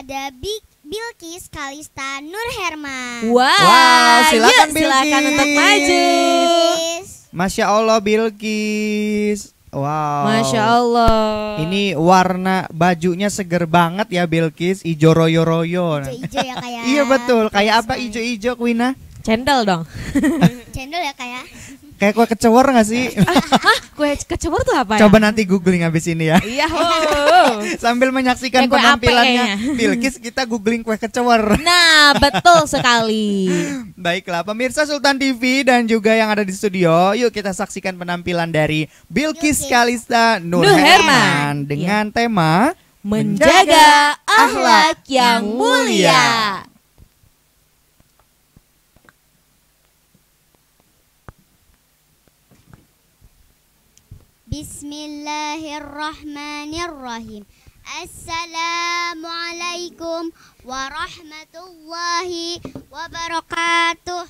ada Big Bilkis Kalista Nur Herman. Wow, Wow, silakan, yuk, silakan Bilkis. untuk maju. Masya Allah Bilkis. Wow. Masya Allah. Ini warna bajunya seger banget ya Bilkis, ijo royo royo. Ijo-ijo ya kayak. Iya betul, kayak apa ijo-ijo Kwina? cendol dong. Cendol ya kayak. Kayak kue kecewor gak sih? Hah, kue kecebur tuh apa ya? Coba nanti googling habis ini ya. Iya. oh. Sambil menyaksikan Kayak kue penampilannya. Bilkis, kita googling kue kecewor. Nah, betul sekali. Baiklah, pemirsa Sultan TV dan juga yang ada di studio, yuk kita saksikan penampilan dari Bilkis. Kalista Nur, Nur Herman dengan tema Menjaga akhlak yang mulia. Bismillahirrahmanirrahim. Assalamualaikum warahmatullahi wabarakatuh.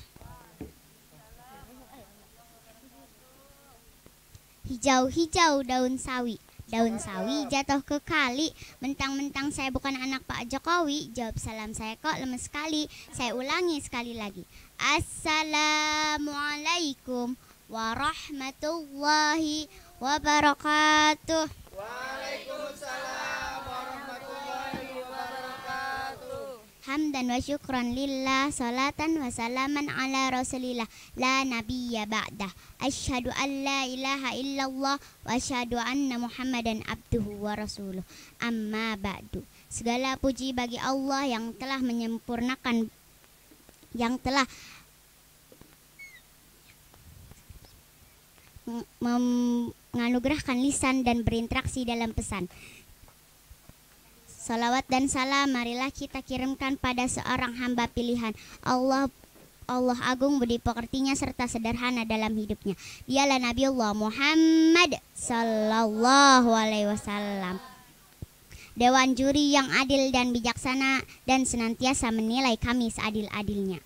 Hijau-hijau daun sawi. Daun sawi jatuh ke kali. Mentang-mentang saya bukan anak Pak Jokowi. Jawab salam saya kok lemes sekali. Saya ulangi sekali lagi. Assalamualaikum warahmatullahi wabarakatuh. Hamdan wa syukran lillah Salatan wa salaman ala rasulillah. La nabiyya ba'dah Ashadu an la ilaha illallah Wa ashadu anna muhammadan abduhu wa rasuluh. Amma ba'du. Segala puji bagi Allah yang telah menyempurnakan Yang telah mem- menganugerahkan lisan dan berinteraksi dalam pesan Salawat dan salam marilah kita kirimkan pada seorang hamba pilihan Allah Allah agung budi pekertinya serta sederhana dalam hidupnya. Dialah Nabi Allah Muhammad sallallahu alaihi wasallam. Dewan juri yang adil dan bijaksana dan senantiasa menilai kami seadil-adilnya.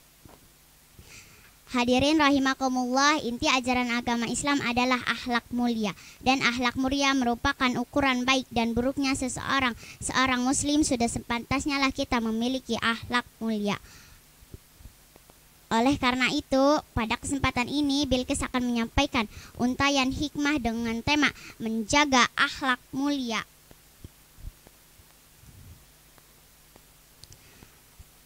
Hadirin rahimakumullah, inti ajaran agama Islam adalah akhlak mulia dan akhlak mulia merupakan ukuran baik dan buruknya seseorang. Seorang muslim sudah sepantasnya lah kita memiliki akhlak mulia. Oleh karena itu, pada kesempatan ini Bilqis akan menyampaikan untayan hikmah dengan tema menjaga akhlak mulia.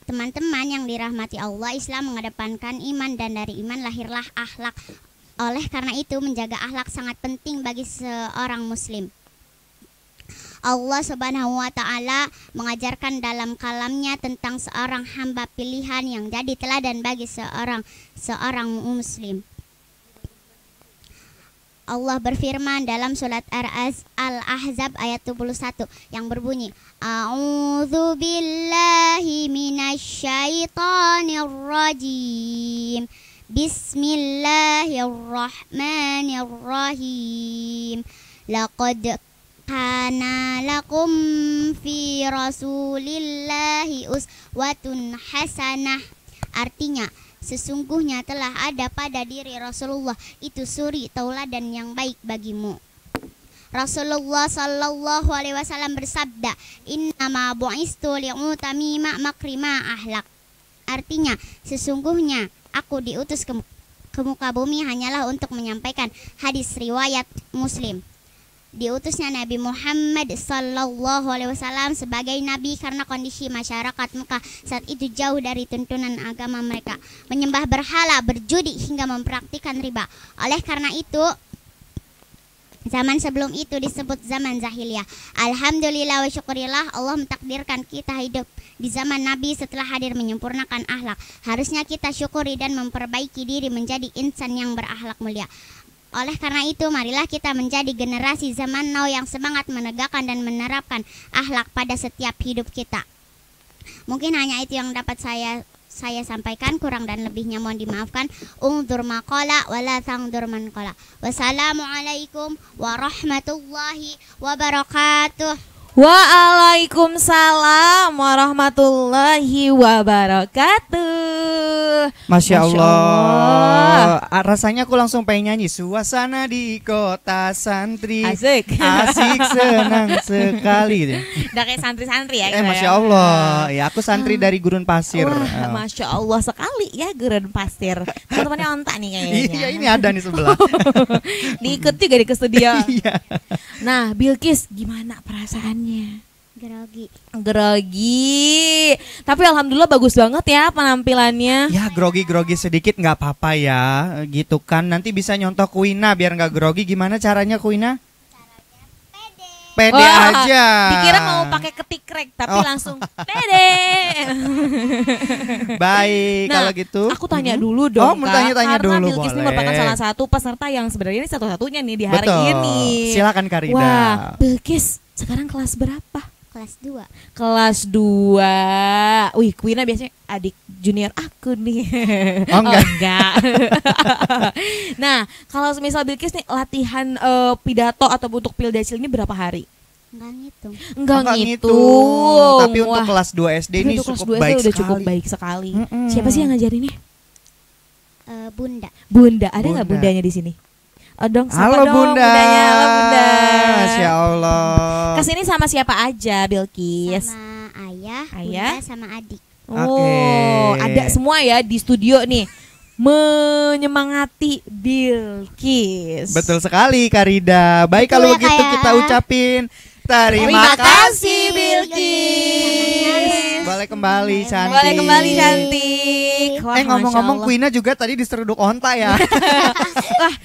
Teman-teman yang dirahmati Allah, Islam mengedepankan iman dan dari iman lahirlah akhlak. Oleh karena itu, menjaga akhlak sangat penting bagi seorang muslim. Allah Subhanahu wa taala mengajarkan dalam kalamnya tentang seorang hamba pilihan yang jadi teladan bagi seorang seorang muslim. Allah berfirman dalam surat Al-Ahzab ayat 21 yang berbunyi A'udzu billahi minasyaitonir rajim Bismillahirrahmanirrahim. Laqad kana lakum fi rasulillahi uswatun hasanah. Artinya Sesungguhnya telah ada pada diri Rasulullah itu suri tauladan yang baik bagimu. Rasulullah sallallahu alaihi wasallam bersabda, "Innama bu'istu li'utamima makrima ahlak." Artinya, sesungguhnya aku diutus ke, ke muka bumi hanyalah untuk menyampaikan hadis riwayat Muslim. Diutusnya Nabi Muhammad Sallallahu Alaihi Wasallam sebagai nabi karena kondisi masyarakat Mekah saat itu jauh dari tuntunan agama mereka, menyembah berhala, berjudi hingga mempraktikkan riba. Oleh karena itu, Zaman sebelum itu disebut zaman zahiliyah. Alhamdulillah wa syukurillah Allah mentakdirkan kita hidup di zaman Nabi setelah hadir menyempurnakan akhlak. Harusnya kita syukuri dan memperbaiki diri menjadi insan yang berakhlak mulia. Oleh karena itu, marilah kita menjadi generasi zaman now yang semangat menegakkan dan menerapkan akhlak pada setiap hidup kita. Mungkin hanya itu yang dapat saya saya sampaikan kurang dan lebihnya mohon dimaafkan. Ungdur maqala wala tangdur man qala. Wassalamualaikum warahmatullahi wabarakatuh. Waalaikumsalam warahmatullahi wabarakatuh. Masya Masya Allah. Ah, Rasanya aku langsung pengen nyanyi Suasana di kota santri Asik. Asik senang sekali. Udah kayak santri-santri ya. Eh kita ya. Masya Allah Ya aku santri dari gurun pasir Wah, Ah. Masya Allah sekali ya gurun pasir. Teman-temannya onta nih kayaknya. Iya ini ada nih sebelah Diikut juga di ke studio. Iya Nah, Bilkis gimana perasaannya? Grogi. Grogi. Tapi alhamdulillah bagus banget ya penampilannya. Ya grogi-grogi sedikit nggak apa-apa ya Gitu kan Nanti bisa nyontoh Kuina biar nggak grogi Gimana caranya Kuina? Pede Wah, aja Dikira mau pakai ketikrek tapi Oh. langsung pede. Baik Nah, kalau gitu Aku tanya Mhm. dulu dong Oh, mau Kak, tanya-tanya karena dulu, Bilkis ini boleh. merupakan salah satu peserta yang sebenarnya ini satu-satunya nih di hari Betul. ini. Silakan Karida. Wah, Bilkis sekarang kelas berapa? Kelas 2. Kelas 2 Wih, Quina biasanya adik junior aku nih Oh, enggak. enggak. Nah, kalau misal Bilkis nih latihan eh, pidato atau untuk Pildacil ini berapa hari? Enggak ngitung. Enggak Enggak ngitung. Tapi untuk Wah, kelas 2 SD tapi ini untuk kelas cukup 2 baik udah sekali. cukup baik sekali. Mm-mm. Siapa sih yang ngajarinnya? Eh, bunda. Bunda, ada nggak Bunda. bundanya di sini? Oh dong, Halo dong Bunda. bundanya. Halo Bunda. Masya Allah. Ke sini sama siapa aja, Bilkis? Sama ayah, Ayah. bunda sama adik. Oh, Oke. ada semua ya di studio nih menyemangati Bilkis. Betul sekali Karida. Baik Betul kalau ya, begitu Kak, ya. kita ucapin terima, Terima kasih Bilkis. Boleh kembali cantik. Boleh kembali cantik. Wah, Eh ngomong-ngomong. Quina juga tadi diseruduk onta ya.